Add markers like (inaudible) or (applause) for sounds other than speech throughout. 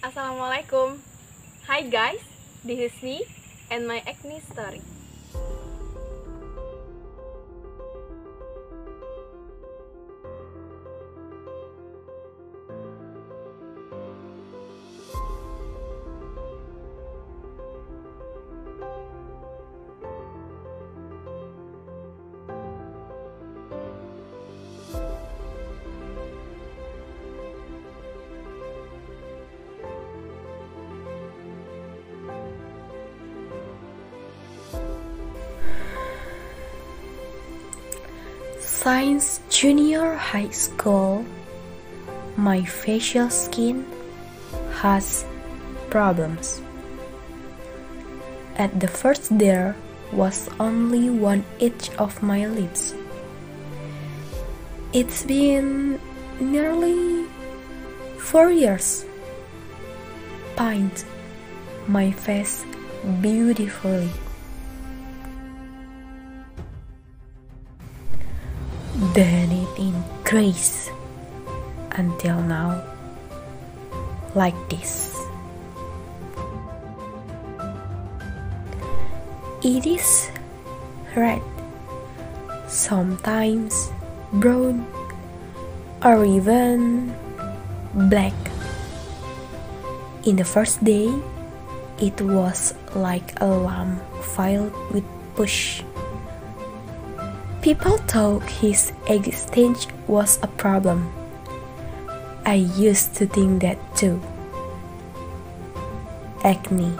Assalamualaikum. Hi guys, this is me and my acne story. Since junior high school, my facial skin has problems. At the first, there was only one itch of my lips. It's been nearly four years. Paint my face beautifully. Then it increased until now, like this. It is red, sometimes brown, or even black. In the first day, it was like a lamp filled with push. People thought his existence was a problem. I used to think that too. Acne.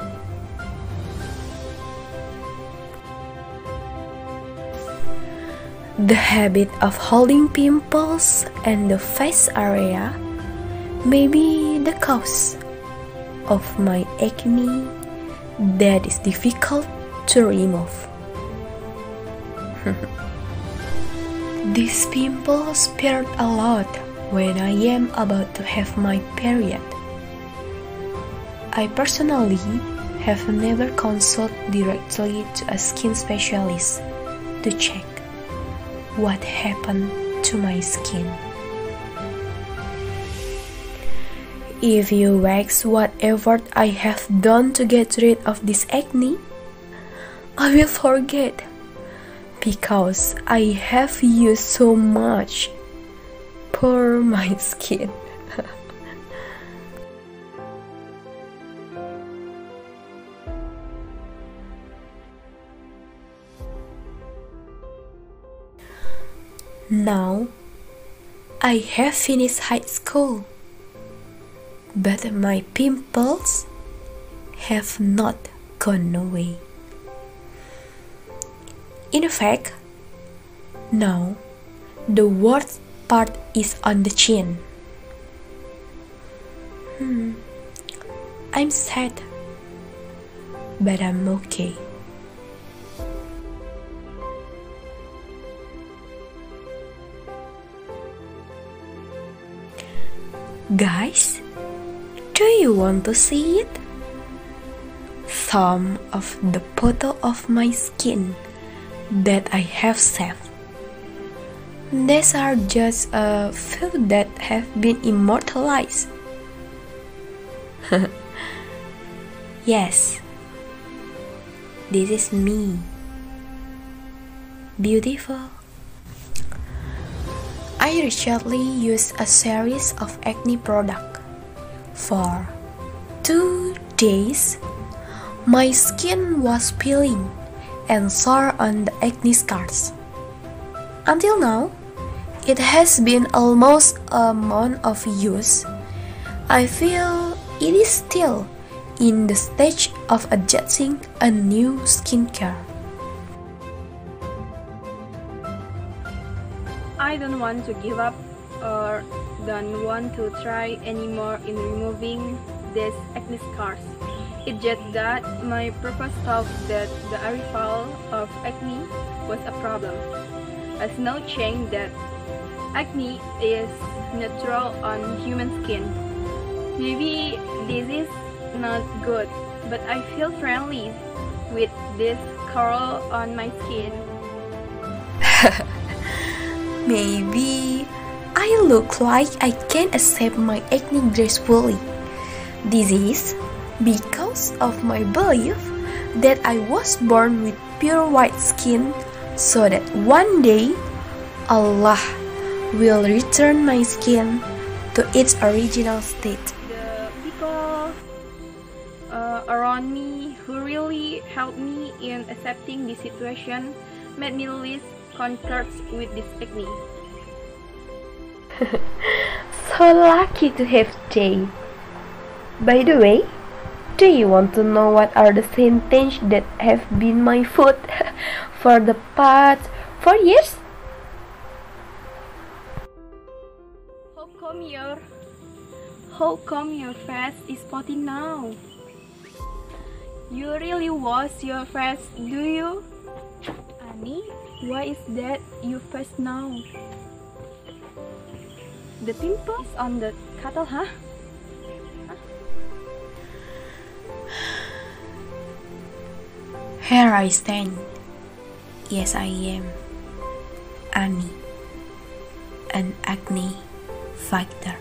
The habit of holding pimples and the face area may be the cause of my acne that is difficult to remove. (laughs) These pimples appear a lot when I am about to have my period. I personally have never consulted directly to a skin specialist to check what happened to my skin. If you ask what effort I have done to get rid of this acne, I will forget because I have used so much. Poor my (laughs) skin. now I have finished high school, but my pimples have not gone away. In fact, now the worst part is on the chin. Hmm, I'm sad, but I'm okay. Guys, do you want to see it? Some of the photo of my skin that I have saved. These are just a few that have been immortalized. (laughs) yes, this is me. Beautiful. I recently used a series of acne product. For two days, my skin was peeling and sore on the acne scars. Until now, it has been almost a month of use. I feel it is still in the stage of adjusting a new skincare. I don't want to give up or don't want to try anymore in removing these acne scars. Just that my purpose thought that the arrival of acne was a problem. Has no change that acne is natural on human skin. Maybe this is not good, but I feel friendly with this curl on my skin. (laughs) Maybe I look like I can accept my acne gracefully, This is because of my belief that I was born with pure white skin so that one day Allah will return my skin to its original state. The people uh, around me who really helped me in accepting this situation made me lose contact with this acne. (laughs) so lucky to have Jay. By the way, do you want to know what are the sentences that have been my food (laughs) for the past four years? How come your how come your face is spotty now? You really wash your face, do you? Ani, why is that your face now? The pimple is on the cattle, huh? Here I stand. Yes, I am. Ani, an acne fighter.